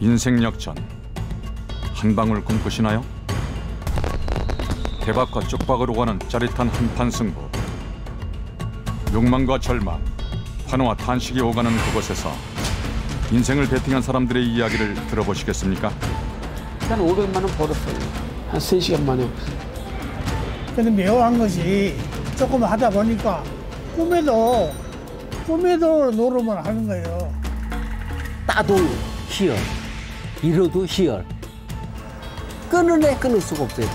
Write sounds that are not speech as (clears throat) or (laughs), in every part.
인생 역전 한 방울 꿈꾸시나요? 대박과 쪽박으로 가는 짜릿한 한판 승부 욕망과 절망 환호와 탄식이 오가는 그곳에서 인생을 베팅한 사람들의 이야기를 들어보시겠습니까? 한 500만 원 벌었어요. 한 3시간 만에. 근데 묘한 것이 조금 하다 보니까 꿈에도 꿈에도 노름을 하는 거예요. 따도 희열, 잃어도 희열. 끊을래 끊을 수가 없어요.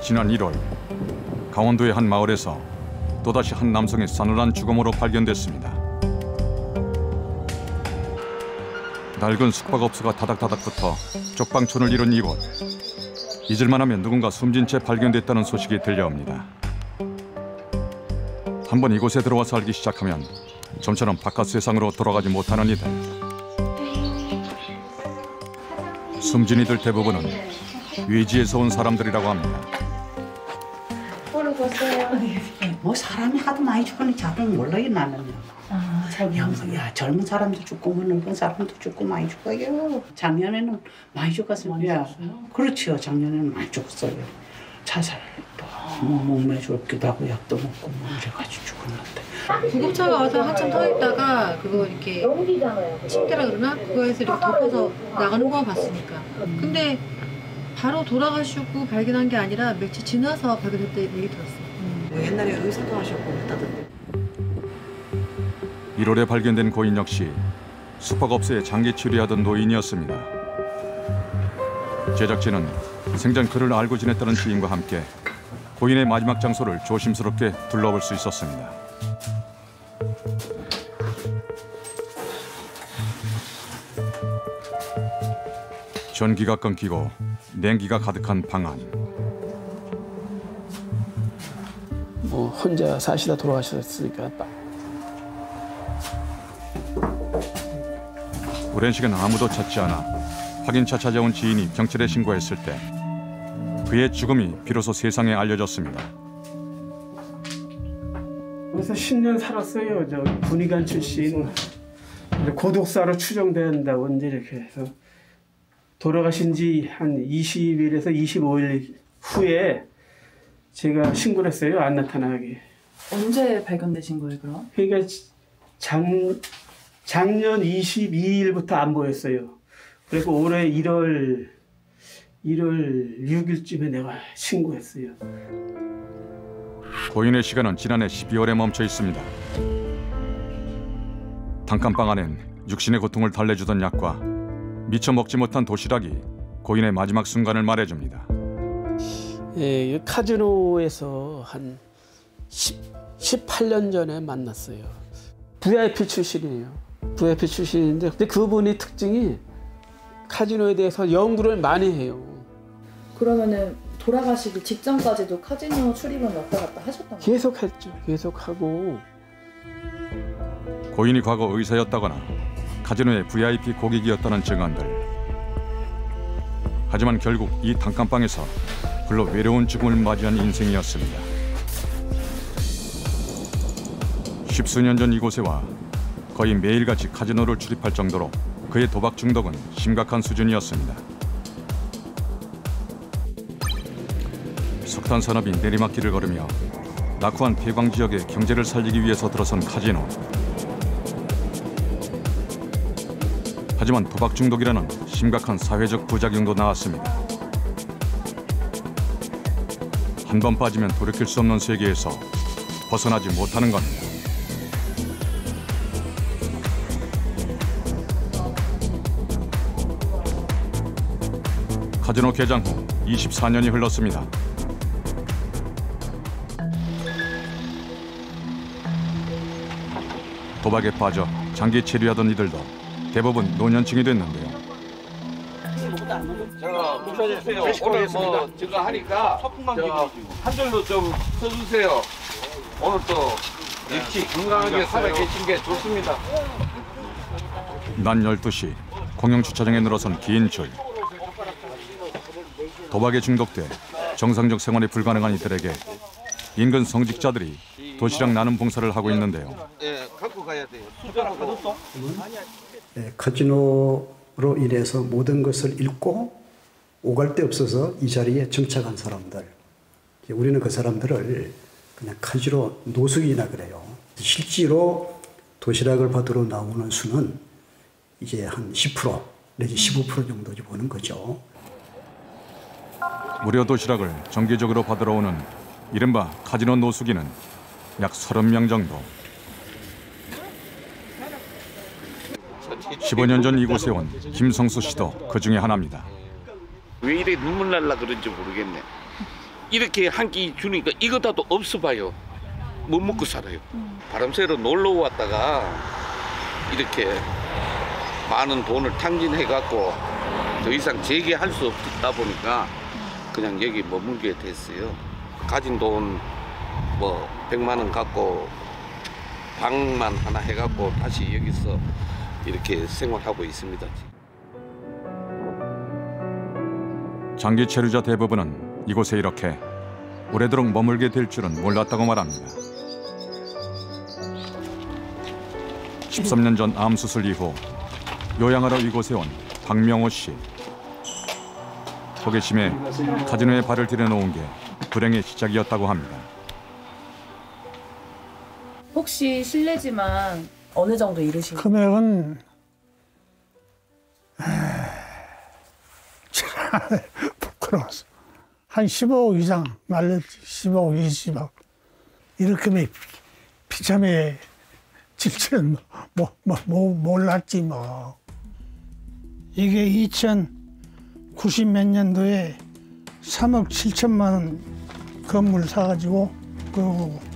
지난 1월 강원도의 한 마을에서 또다시 한 남성의 싸늘한 죽음으로 발견됐습니다. 낡은 숙박업소가 다닥다닥 붙어 쪽방촌을 이룬 이곳. 잊을만하면 누군가 숨진 채 발견됐다는 소식이 들려옵니다. 한번 이곳에 들어와 살기 시작하면 좀처럼 바깥 세상으로 돌아가지 못하는 이들. 숨진 이들 대부분은 외지에서 온 사람들이라고 합니다. 뭐 사람이 하도 많이 죽으니 잘은 몰라요 나는요. 아, 잘 야, 젊은 사람도 죽고 뭐 늙은 사람도 죽고 많이 죽어요. 작년에는 많이 죽었어요. 많이 야, 죽었어요? 그렇지요. 작년에는 많이 죽었어요. 자살, 뭐 목매 죽기도 하고 약도 먹고 뭐 이래가지고 죽었는데. 구급차가 와서 한참 서 있다가 그거 이렇게 침대라 그러나 그거에서 이렇게 덮어서 나가는 거 봤으니까. 근데 바로 돌아가시고 발견한 게 아니라 며칠 지나서 발견했다 얘기 들었어요. 옛날에 의사도 하셨고 했다던데. 1월에 발견된 고인 역시 숙박업소에 장기 치료하던 노인이었습니다. 제작진은 생전 그를 알고 지냈다는 지인과 함께 고인의 마지막 장소를 조심스럽게 둘러볼 수 있었습니다. 전기가 끊기고 냉기가 가득한 방 안. 뭐 혼자 사시다 돌아가셨으니까 오랜 시간 아무도 찾지 않아 확인차 찾아온 지인이 경찰에 신고했을 때 그의 죽음이 비로소 세상에 알려졌습니다. 그래서 10년 살았어요. 저 군의관 출신 고독사로 추정된다고 이제 이렇게 해서 돌아가신 지 한 20일에서 25일 후에 제가 신고를 했어요. 안 나타나게. 언제 발견되신 거예요, 그럼? 그러니까 작, 작년 22일부터 안 보였어요. 그리고 올해 1월 1월 6일쯤에 내가 신고했어요. 고인의 시간은 지난해 12월에 멈춰 있습니다. 단칸방 안엔 육신의 고통을 달래주던 약과 미처 먹지 못한 도시락이 고인의 마지막 순간을 말해줍니다. 예, 이 카지노에서 한 10, 18년 전에 만났어요. VIP 출신이에요. VIP 출신인데 근데 그분이 특징이 카지노에 대해서 연구를 많이 해요. 그러면은 돌아가시기 직전까지도 카지노 출입은 왔다 갔다 하셨던 거예요? 계속 했죠. 계속 하고 고인이 과거 의사였다거나 카지노의 VIP 고객이었다는 증언들. 하지만 결국 이 단칸방에서 홀로 외로운 죽음을 맞이한 인생이었습니다. 십수년 전 이곳에 와 거의 매일같이 카지노를 출입할 정도로 그의 도박 중독은 심각한 수준이었습니다. 석탄 산업이 내리막길을 걸으며 낙후한 폐광 지역의 경제를 살리기 위해서 들어선 카지노. 하지만 도박 중독이라는 심각한 사회적 부작용도 나왔습니다. 한 번 빠지면 돌이킬 수 없는 세계에서 벗어나지 못하는 겁니다. 카지노 개장 후 24년이 흘렀습니다. 도박에 빠져 장기 체류하던 이들도 대부분 노년층이 됐는데요. 저 목사님 오늘 뭐 저거 하니까 저한 줄로 좀 써주세요. 오늘 또 이렇게 건강하게 살아 계신 게 좋습니다. 낮 12시 공영 주차장에 늘어선 긴 줄. 도박에 중독돼 정상적 생활이 불가능한 이들에게 인근 성직자들이 도시락 나눔 봉사를 하고 있는데요. 예, 갖고 가야 돼요. 예, 카지노로 인해서 모든 것을 잃고 오갈 데 없어서 이 자리에 정착한 사람들. 이제 우리는 그 사람들을 그냥 카지노 노숙이나 그래요. 실제로 도시락을 받으러 나오는 수는 이제 한 10% 내지 15% 정도 보는 거죠. 무료 도시락을 정기적으로 받으러 오는 이른바 카지노 노숙인은 약 30명 정도. 15년 전 이곳에 온 김성수 씨도 그 중에 하나입니다. 왜 이래 눈물 날라 그런지 모르겠네. 이렇게 한 끼 주니까 이거다도 없어 봐요. 못 먹고 살아요. 바람 쐬러 놀러 왔다가 이렇게 많은 돈을 탕진해 갖고 더 이상 재개할 수 없다 보니까 그냥 여기 머물게 됐어요. 가진 돈 뭐 100만 원 갖고 방만 하나 해 갖고 다시 여기서 이렇게 생활하고 있습니다. 장기 체류자 대부분은 이곳에 이렇게 오래도록 머물게 될 줄은 몰랐다고 말합니다. 13년 전 암 수술 이후 요양하러 이곳에 온 박명호 씨. 호기심에 카지노에 발을 들여놓은 게 불행의 시작이었다고 합니다. 혹시 실례지만 어느 정도 이르신 금액은 아, 참 부끄러워서. 한 15억 이상 날렸지 15억 20억. 이렇게 면 비참해. 질줄 뭐, 뭐, 뭐, 몰랐지 뭐. 이게 2090 몇 년도에 3억 7천만 원 건물 사가지고 그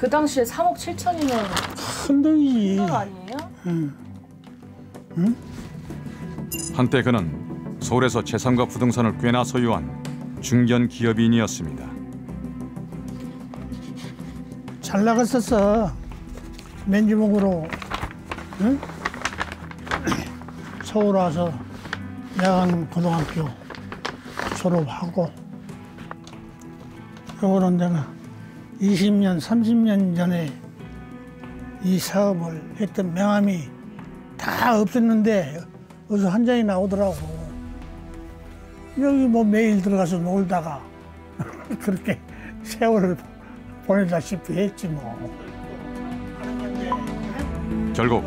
그 당시에 3억 7천이면 큰 돈이지 큰 아니에요? 응. 한때 그는 서울에서 재산과 부동산을 꽤나 소유한 중견 기업인이었습니다. 잘 나갔었어. 맨주먹으로 응? (clears throat) 서울 와서 야간 고등학교 졸업하고 요거는 내가 20년, 30년 전에 이 사업을 했던 명함이 다 없었는데 어디서 한 장이 나오더라고. 여기 뭐 매일 들어가서 놀다가 (laughs) 그렇게 세월을 보내다시피 했지 뭐. 결국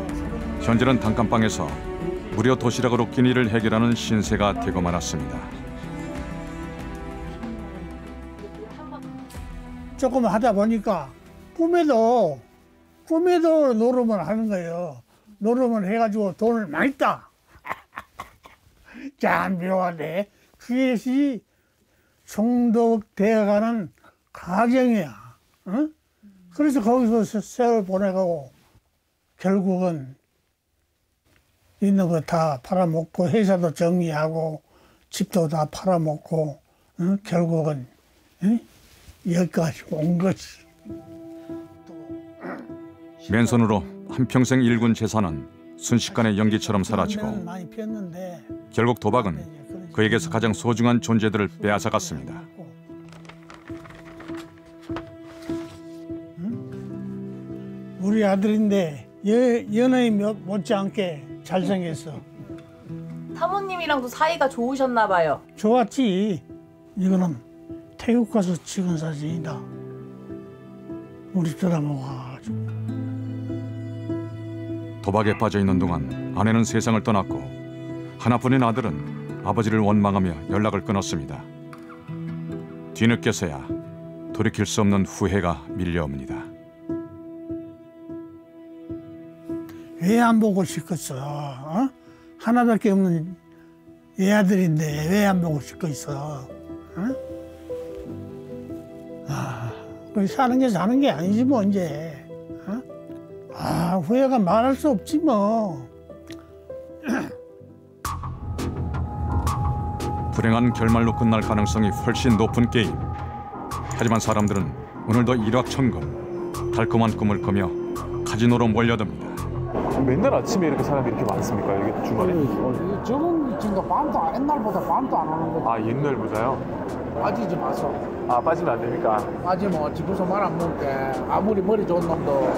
현재는 단칸방에서 무료 도시락으로 끼니를 해결하는 신세가 되고 말았습니다. 조금 하다 보니까 꿈에도 꿈에도 노름을 하는 거예요. 노름을 해가지고 돈을 많이 따. (laughs) 참 묘하네. 그것이 중독되어가는 과정이야. 어? 그래서 거기서 세- 세월 보내가고 결국은 있는 거 다 팔아먹고 회사도 정리하고 집도 다 팔아먹고 어? 결국은 어? 여기까지 온 거지. 맨손으로 한평생 일군 재산은 순식간에 연기처럼 사라지고 결국 도박은 그에게서 가장 소중한 존재들을 빼앗아갔습니다. 우리 아들인데 여, 연예인 몇- 못지않게 잘생겼어. 사모님이랑도 사이가 좋으셨나 봐요. 좋았지. 이거는 태국 가서 찍은 사진이다. 우리 드라마 가지고. 도박에 빠져 있는 동안 아내는 세상을 떠났고 하나뿐인 아들은 아버지를 원망하며 연락을 끊었습니다. 뒤늦게서야 돌이킬 수 없는 후회가 밀려옵니다. 왜 안 보고 싶겠어? 어? 하나밖에 없는 애 아들인데 왜 안 보고 싶겠어? 어? 아, 그 사는 게 사는 게 아니지 뭐 이제. 어? 아, 후회가 말할 수 없지 뭐. (clears throat) 불행한 결말로 끝날 가능성이 훨씬 높은 게임. 하지만 사람들은 오늘도 일확천금, 달콤한 꿈을 꾸며 카지노로 몰려듭니다. 맨날 아침에 이렇게 사람이 이렇게 많습니까? 여기 주말에? 저건 지금 근데 밤도 안- 옛날보다 밤도 안 오는 거지. 아 옛날보다요? 빠지지 마소. 아 빠지면 안 됩니까? 빠지면 집에서 말 안 먹게. 아무리 머리 좋은 놈도.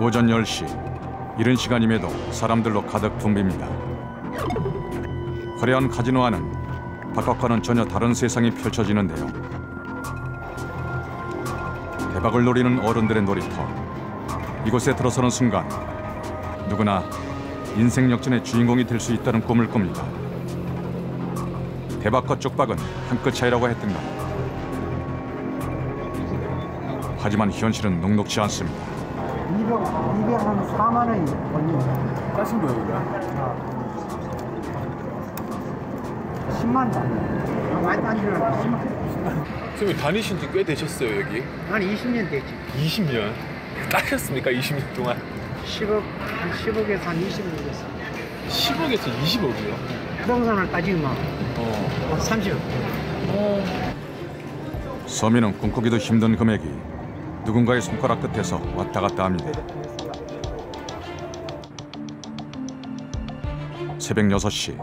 오전 10시 이른 시간임에도 사람들로 가득 붐빕니다. 화려한 카지노 안은 바깥과는 전혀 다른 세상이 펼쳐지는데요. 대박을 노리는 어른들의 놀이터. 이곳에 들어서는 순간 누구나 인생 역전의 주인공이 될 수 있다는 꿈을 꿉니다. 대박과 쪽박은 한 끗 차이라고 했던가. 하지만 현실은 녹록지 않습니다. 200, 204만 원이 걸립니다. 까신 거예요 이거? 10만 원. 많이 안 들어가. 10만 원. 선생님 다니신 지 꽤 되셨어요 여기? 한 20년 됐지. 20년? 따셨습니까 20년 동안? 10억, 한 10억에서 한 20억 됐어. 10억에서 20억이요? 부동산을 따지면 어. 30억. 서민은 꿈꾸기도 힘든 금액이 누군가의 손가락 끝에서 왔다 갔다 합니다. 새벽 6시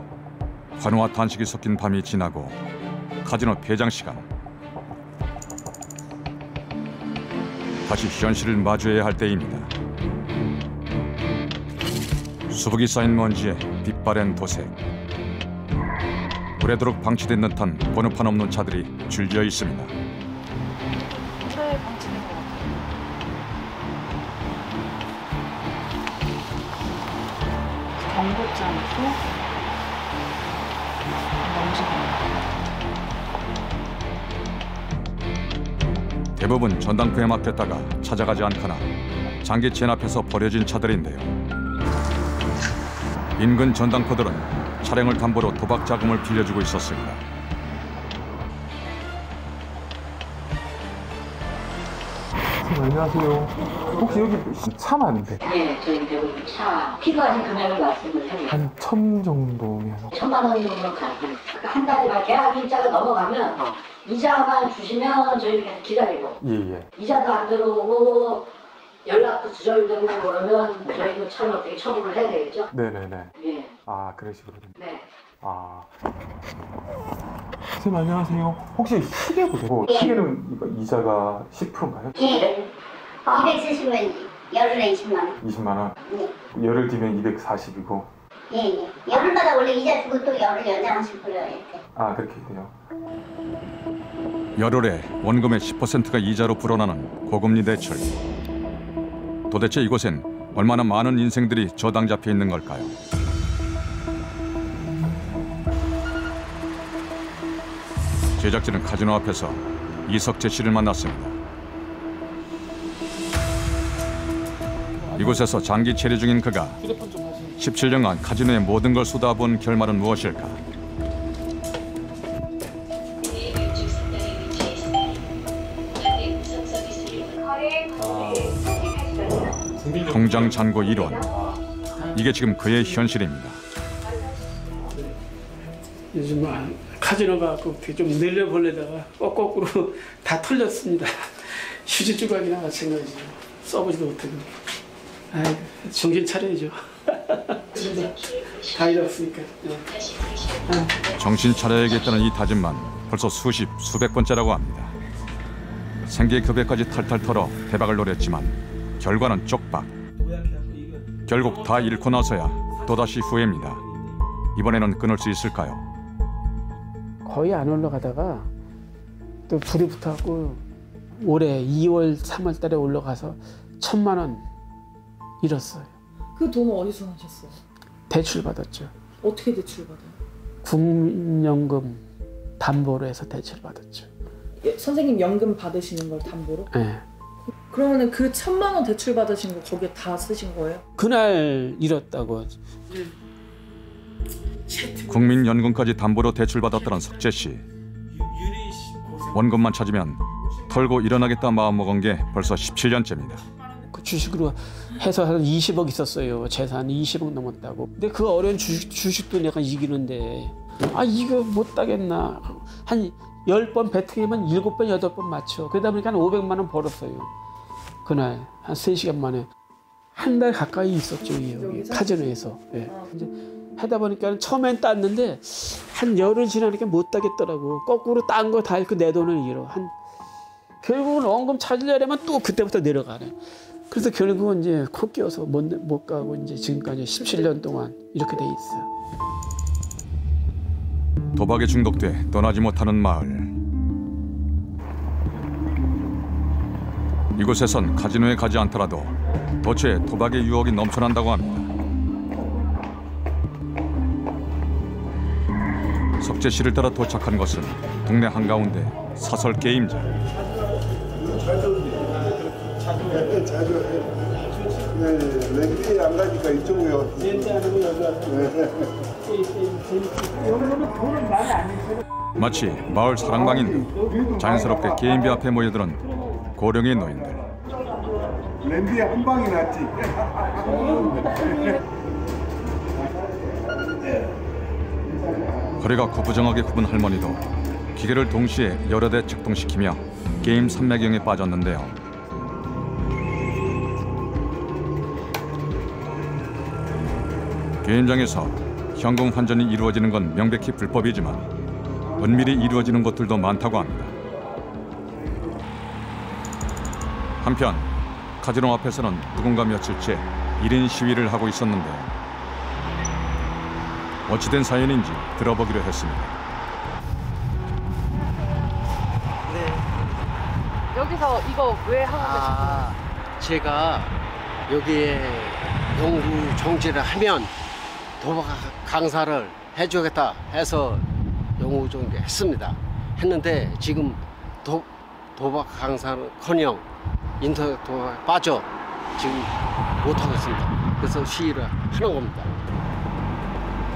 환호와 탄식이 섞인 밤이 지나고 카지노 폐장 시간 다시 현실을 마주해야 할 때입니다. 수북이 쌓인 먼지에 빛바랜 도색 오래도록 방치된 듯한 번호판 없는 차들이 줄지어 있습니다. 차에 방치된 것 같아요. 경고지 않 대부분 전당포에 맡겼다가 찾아가지 않거나 장기chen 앞에서 버려진 차들인데요. 인근 전당포들은 차량을 담보로 도박 자금을 빌려주고 있었습니다. 안녕하세요 혹시 여기 차 많은데 네, 저희 저기 차 필요하신 금액을 말씀을 해요. 한천 정도면 천만 원 정도 가요. 한 달에 계약 일자가 넘어가면 이자만 주시면 저희 계속 기다리고 예 예 이자도 안 들어오고 연락도 두절되고 그러면 저희도 차를 어떻게 처분을 해야 되겠죠? 네네네 예, 아 그러시구나 네. 아 선생님 안녕하세요 혹시 시계도 되고 시계는 이거 이자가 10%인가요? 예. 270원 열흘에 20만 원. 20만 원 네. 열흘 뒤면 240이고 예, 예. 열흘마다 원래 이자 주고 또 열흘 연장하실 거예요. 아 그렇게 돼요 열흘에 원금의 10%가 이자로 불어나는 고금리 대출. 도대체 이곳엔 얼마나 많은 인생들이 저당 잡혀 있는 걸까요? 제작진은 카지노 앞에서 이석재 씨를 만났습니다. 이곳에서 장기 체류 중인 그가 17년간 카지노의 모든 걸 쏟아부은 결말은 무엇일까? 통장 잔고 1원. 이게 지금 그의 현실입니다. 요즘 아, 카지노가 그 어떻게 좀 늘려보려다가 거꾸로 (laughs) 다 털렸습니다. (laughs) 휴지 조각이나 마찬가지죠. 써보지도 못하고. 아 정신 차려야죠. (laughs) 다 잃었으니까. 네. 정신 차려야겠다는 이 다짐만 벌써 수십, 수백 번째라고 합니다. 생계 급여까지 탈탈 털어 대박을 노렸지만 결과는 쪽박. 결국 다 잃고 나서야 또다시 후회입니다. 이번에는 끊을 수 있을까요? 거의 안 올라가다가 또 불이 붙어갖고 올해 2월, 3월 달에 올라가서 천만 원 잃었어요. 그 돈은 어디서 나셨어요? 대출 받았죠. 어떻게 대출 받아요? 국민연금 담보로 해서 대출 받았죠. 예, 선생님 연금 받으시는 걸 담보로? 예. 그러면은 그 천만 원 대출 받으신 거 거기에 다 쓰신 거예요? 그날 잃었다고. 국민연금까지 담보로 대출받았다는 석재 씨. 원금만 찾으면 털고 일어나겠다 마음먹은 게 벌써 17년째입니다. 그 주식으로 해서 한 20억 있었어요. 재산이 20억 넘었다고. 근데 그 어려운 주식, 주식도 내가 이기는데 아 이거 못 따겠나. 한 10번 배팅하면 7번, 8번 맞춰. 그러다 보니까 한 500만 원 벌었어요. 그날 한 3시간 만에. 한 달 가까이 있었죠 여기 카지노에서. 예. 이제 하다 보니까 처음엔 땄는데 한 열흘 지나니까 못 따겠더라고. 거꾸로 딴 거 다 잃고 내 돈을 잃어. 한 결국은 원금 찾으려면 또 그때부터 내려가네. 그래서 결국은 이제 코 끼어서 못, 못 가고 이제 지금까지 17년 동안 이렇게 돼 있어. 도박에 중독돼 떠나지 못하는 마을. 이곳에선 카지노에 가지 않더라도 도처에 도박의 유혹이 넘쳐난다고 합니다. 석재 씨를 따라 도착한 것은 동네 한가운데 사설 게임장. 마치 마을 사랑방인 듯 자연스럽게 게임기 앞에 모여드는 고령의 노인들. 렌즈에 한 방이 났지. 허리가 구부정하게 굽은 할머니도 기계를 동시에 여러 대 작동시키며 게임 산매경에 빠졌는데요. 게임장에서 현금 환전이 이루어지는 건 명백히 불법이지만 은밀히 이루어지는 것들도 많다고 합니다. 한편 카지노 앞에서는 누군가 며칠째 1인 시위를 하고 있었는데 어찌된 사연인지 들어보기로 했습니다. 여기서 이거 왜 하고 아, 제가 여기에 연구 정지를 하면 도박 강사를 해주겠다 해서 연구 정지 했습니다. 했는데 지금 도, 도박 강사는커녕 인터넷 도박 빠져 지금 못하고 있습니다. 그래서 시위를 하는 겁니다.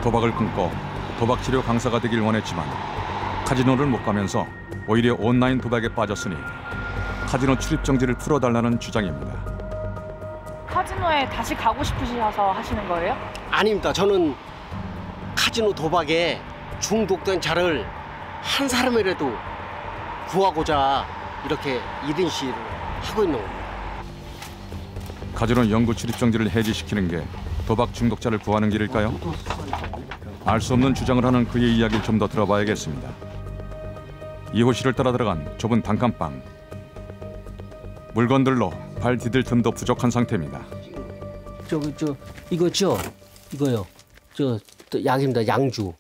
도박을 끊고 도박 치료 강사가 되길 원했지만 카지노를 못 가면서 오히려 온라인 도박에 빠졌으니 카지노 출입 정지를 풀어달라는 주장입니다. 카지노에 다시 가고 싶으셔서 하시는 거예요? 아닙니다. 저는 카지노 도박에 중독된 자를 한 사람이라도 구하고자 이렇게 1인 시위를 하고 있는 겁니다. 카지노 연구 출입 정지를 해지시키는 게 도박 중독자를 구하는 길일까요? 알 수 없는 주장을 하는 그의 이야기를 좀 더 들어봐야겠습니다. 이호 씨를 따라 들어간 좁은 단칸방. 물건들로 발 디딜 틈도 부족한 상태입니다. 저기 저 이거죠? 이거요. 저또 약입니다. 양주.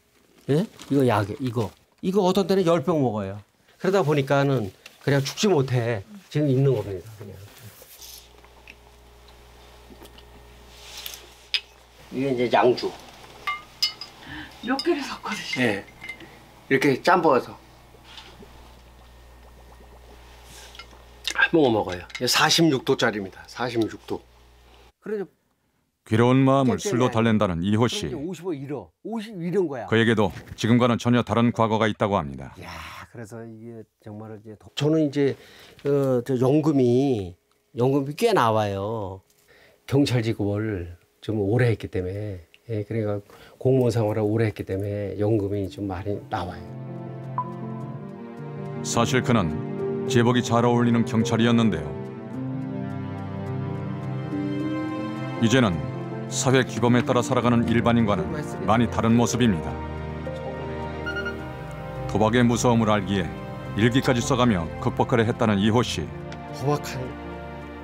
예? 이거 약 이거. 이거 어떤 때는 열 병 먹어요. 그러다 보니까는 그냥 죽지 못해. 지금 있는 겁니다. 그냥. 이게 이제 양주. 몇 개를 섞어 드시요 예. 이렇게 짬부어서 한 모금 먹어요. 46도짜리입니다. 46도. 그래서 괴로운 마음을 술로 달랜다는 이호 씨. 55 잃어. 50 잃은 거야. 그에게도 지금과는 전혀 다른 과거가 있다고 합니다. 야, 그래서 이게 정말 이제 더- 저는 이제 어, 저 연금이 연금이 꽤 나와요. 경찰 직업을 좀 오래 했기 때문에 예, 그러니까 공무원 생활을 오래 했기 때문에 연금이 좀 많이 나와요. 사실 그는 제복이 잘 어울리는 경찰이었는데요. 이제는 사회 규범에 따라 살아가는 일반인과는 많이 다른 모습입니다. 도박의 무서움을 알기에 일기까지 써가며 극복하려 했다는 이호 씨. 도박한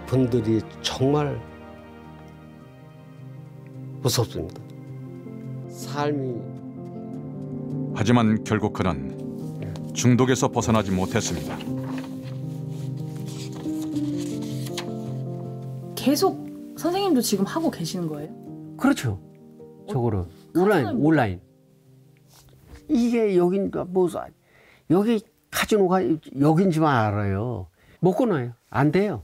분들이 정말 무섭습니다. 삶이 하지만 결국 그는 중독에서 벗어나지 못했습니다. 계속 선생님도 지금 하고 계시는 거예요? 그렇죠. 저거를 온라인 온라인 이게 여긴가 뭐 여기 카지노가 여긴지만 알아요. 못 끊어요. 안 돼요.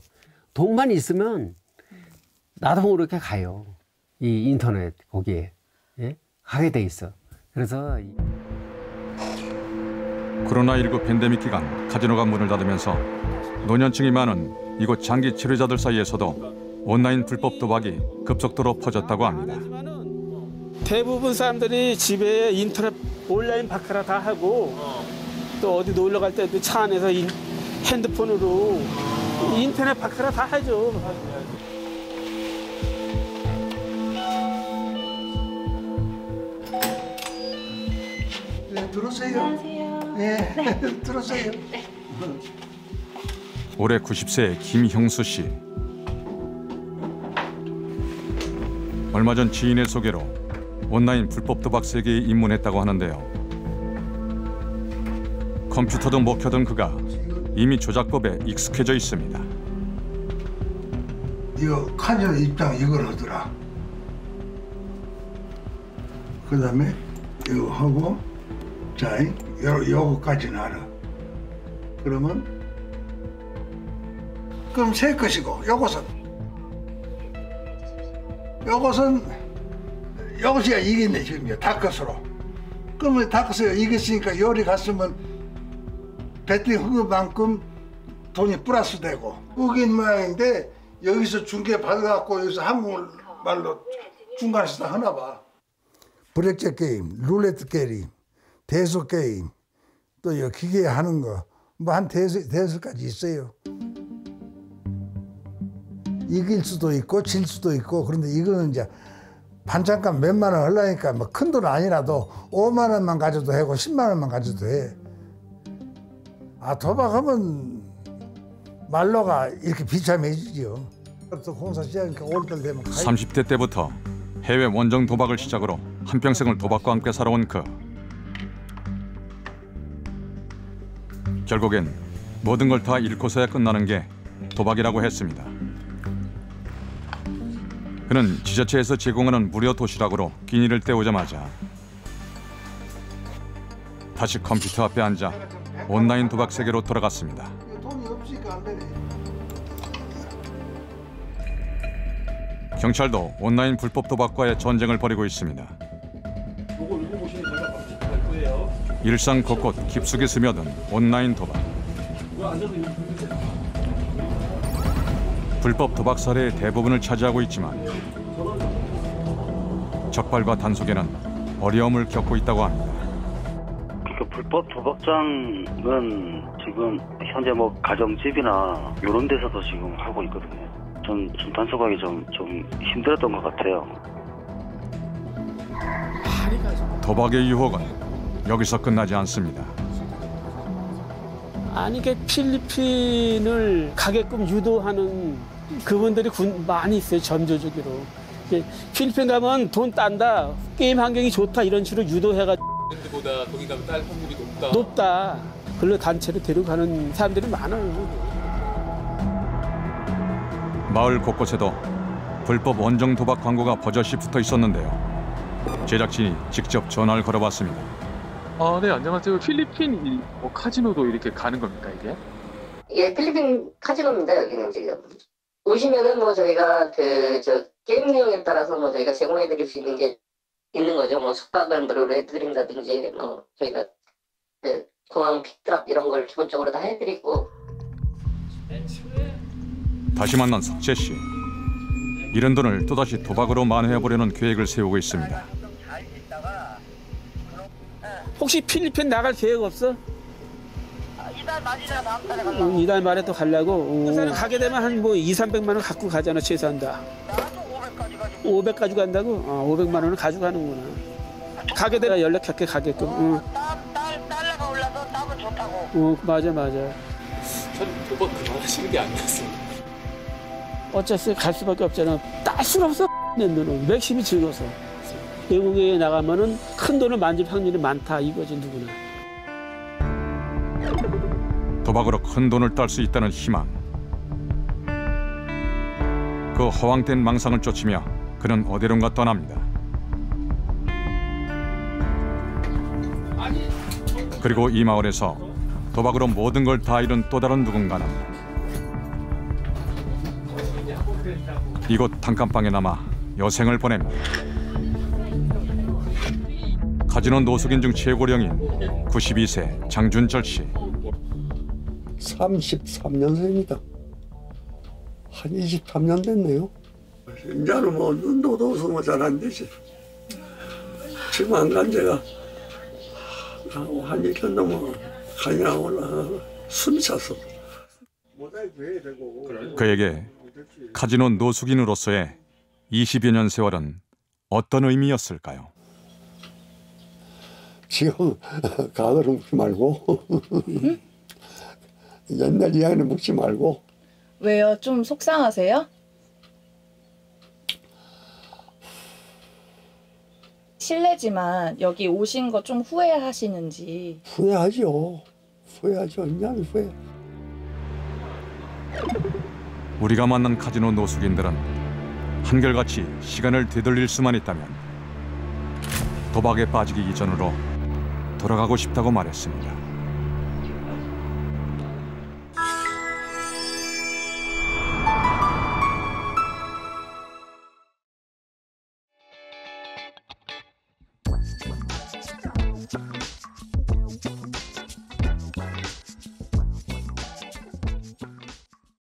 돈만 있으면 나도 모르게 가요. 이 인터넷 거기에 예? 가게 돼 있어. 그래서 이- 코로나19 팬데믹 기간 카지노가 문을 닫으면서 노년층이 많은 이곳 장기 치료자들 사이에서도 온라인 불법 도박이 급속도로 퍼졌다고 합니다. 대부분 사람들이 집에 인터넷 온라인 바카라 다 하고 또 어디 놀러 갈 때도 차 안에서 인, 핸드폰으로 인터넷 바카라 다 하죠. 네, 들어오세요. 안녕하세요. 네. 네. (laughs) 들어오세요. 네. 올해 90세 김형수 씨. 얼마 전 지인의 소개로 온라인 불법 도박 세계에 입문했다고 하는데요. 컴퓨터도 못 켜던 그가 이미 조작법에 익숙해져 있습니다. 이거 카지노 입장 이걸 하더라. 그 다음에 이거 하고 자, 요, 요거까지는 알아. 그러면 그럼 새 것이고 요것은 요것은 요것이야 이겼네 지금 다크스로. 그러면 다크스가 이겼으니까 요리 갔으면 배팅 흑만큼 돈이 플러스 되고 우긴 모양인데 여기서 중계 받아갖고 여기서 한국말로 중간에서 다 하나 봐. 브렉잭 게임, 룰레트 게임, 대소 게임, 또이 기계 하는 거, 뭐 한 대수, 대수까지 있어요. 이길 수도 있고 질 수도 있고 그런데 이거는 이제 반찬값 몇만 원 하려니까 뭐 큰 돈 아니라도 5만 원만 가져도 되고 10만 원만 가져도 해. 아 도박하면 말로가 이렇게 비참해지죠. 또 공사 시작하니까 올때 되면 가입 30대 때부터 해외 원정 도박을 시작으로 한평생을 도박과 함께 살아온 그. 결국엔 모든 걸 다 잃고서야 끝나는 게 도박이라고 했습니다. 그는 지자체에서 제공하는 무료 도시락으로 끼니를 때우자마자 다시 컴퓨터 앞에 앉아 온라인 도박 세계로 돌아갔습니다. 경찰도 온라인 불법 도박과의 전쟁을 벌이고 있습니다. 일상 곳곳 깊숙이 스며든 온라인 도박. 불법 도박 사례의 대부분을 차지하고 있지만 적발과 단속에는 어려움을 겪고 있다고 합니다. 그 불법 도박장은 지금 현재 뭐 가정집이나 이런 데서도 지금 하고 있거든요. 좀, 좀 단속하기 좀, 좀 힘들었던 것 같아요. 도박의 유혹은 여기서 끝나지 않습니다. 아니 그 필리핀을 가게끔 유도하는 그분들이 군- 많이 있어요. 이게 필리핀 가면 돈 딴다, 게임 환경이 좋다 이런 식으로 유도해가 보다 동의감 딸 확률이 높다. 높다. 근로 단체로 데려가는 사람들이 많아요. 마을 곳곳에도 불법 원정 도박 광고가 버젓이 붙어 있었는데요. 제작진이 직접 전화를 걸어봤습니다. 아, 네, 안녕하세요. 필리핀 이- 뭐 카지노도 이렇게 가는 겁니까, 이게? 예, 필리핀 카지노입니다, 여기는 지금. 오시면은 뭐 저희가 그, 저, 게임 내용에 따라서 뭐 저희가 제공해 드릴 수 있는 게 있는 거죠. 뭐 숙박을 무료로 해드린다든지, 뭐 저희가 그 공항 픽드랍 이런 걸 기본적으로 다 해드리고. 다시 만난 석재 씨. 잃은 돈을 또다시 도박으로 만회해보려는 계획을 세우고 있습니다. 혹시 필리핀 나갈 계획 없어? 이달 말이나 다음 달에 어, 이달 말에 또 가려고. 어. 가게 되면 한 뭐 2, 300만 원 갖고 가잖아 최소한 다. 500 가지고 간다고? 어, 500만 원을 가져가는구나. 가게 되면 연락할게 가게끔. 어. 달러가 올라서 따면 좋다고. 어, 맞아 맞아. 전 도박 그만하시는 게 아니었어요. 어쨌어 갈 수밖에 없잖아. 딸 수는 없어. 내 눈은 맥심이 즐거워서. 외국에 나가면은 큰 돈을 만질 확률이 많다 이거지 누구나. 도박으로 큰 돈을 딸 수 있다는 희망. 그 허황된 망상을 쫓으며 그는 어디론가 떠납니다. 그리고 이 마을에서 도박으로 모든 걸 다 잃은 또 다른 누군가는 이곳 단칸방에 남아 여생을 보냅니다. 카지노 노숙인 중 최고령인 92세 장준철 씨. 33년생입니다. 한 23년 됐네요. 이제는 뭐 눈도 도서 잘안 되지. 지금 안간 지가 한 1년 넘어 가냐 올라 숨이 찼어. 그에게 카지노 노숙인으로서의 20여 년 세월은 어떤 의미였을까요? 지금 (laughs) 가을을 묻지 말고 (laughs) 옛날 이야기는 묻지 말고 왜요? 좀 속상하세요? 실례지만 여기 오신 거 좀 후회하시는지 후회하죠. 후회하죠. 언제나 후회. 우리가 만난 카지노 노숙인들은 한결같이 시간을 되돌릴 수만 있다면 도박에 빠지기 이전으로 돌아가고 싶다고 말했습니다.